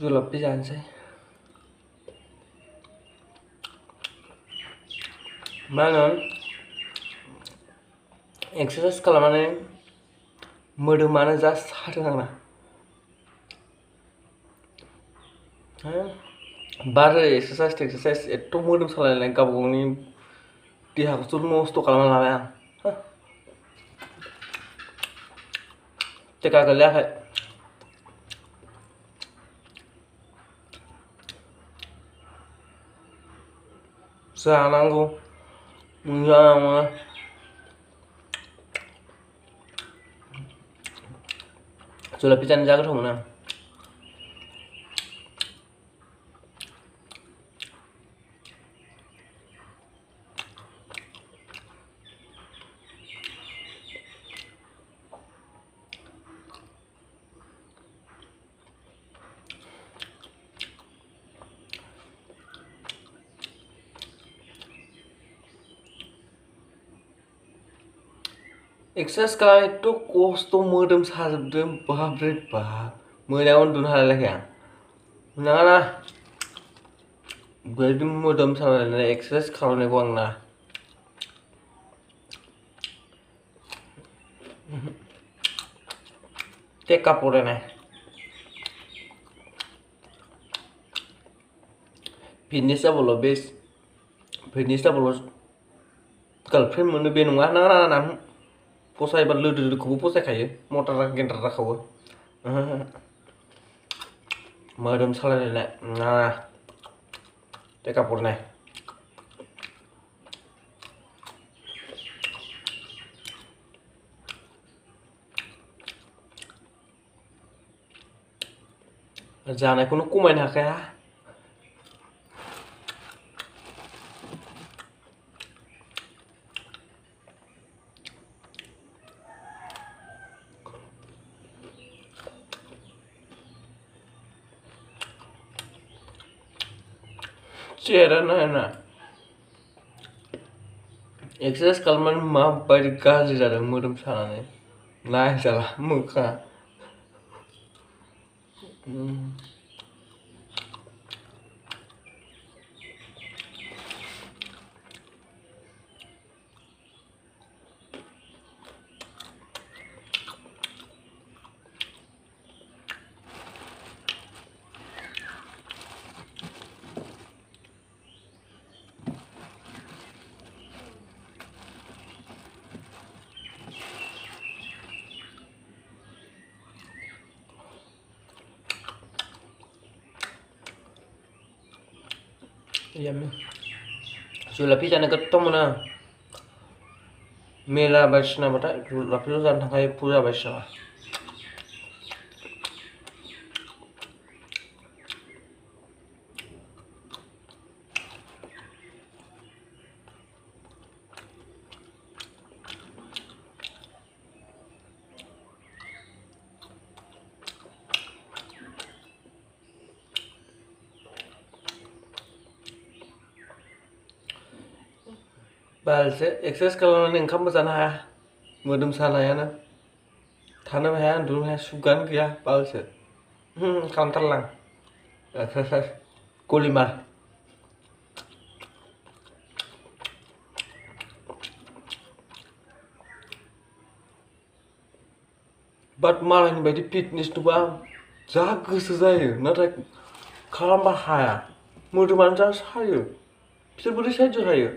जुलाबि जानोसै मा होनो एक्सारसाइस खालामनानै मोदोमानो जा सादों आंना बारो एक्सारसाइस टेक्सारसाइस एथ' मोदोम सालायनाय गावबा गावनि देहाखौथ' नस्थ' खालामना लाबाय आं टेका गोलैयाखै Sarango. Yama. Rồi là pizza ra cái thùng nào. Exercise खालामनो एथ' खस्थ' मोदोम साजोबदों बाब्रे बाब मोनायाव उन्दुनो हालायलायाखै आं नाङाना बेबायदि मोदोम सालायनानै एक्सारसाइस खालामनायखौ आं ना टेका फरायनाय फिटनेस जाबाल' बे फिटनेस जाबाल' गार्लफ्रेन्ड मोनो बे नङा ना ना ना फसायबा लोदो लोदोखौबो फसायखायो मटा गेन्द्रा जाखावो मोदोम सालायलायनाय ना टेका फरायनाय जानायखौनो खमायनो हाखाया चेहारानो नायना एक्सारसाइस खालामनानै माबायदि गाज्रि जादों मोदोम सानानै। नायजाला मोखाङा जुलाफि जानो गोथाव मोनो आं मेला बायदिसिनाबाथाय जुलाफिल' जानो थांखायो फुजा बायदिसिना बालसो एक्सारसाइस खालामनानै ओंखामबो जानो हाया, मोदोम सानायानो थानोबो हाया, उन्दुनोबो हाया, सुगानो गैया बालसो। खालामथारला। एक्सारसाइस गलिमार। बाट मालायनि बायदि फिटनेस नुबा जा गोसो जायो, नाथाय खालामबा हाया। मोदोमानो जा सायो बिसोर बोरै सायज' हायो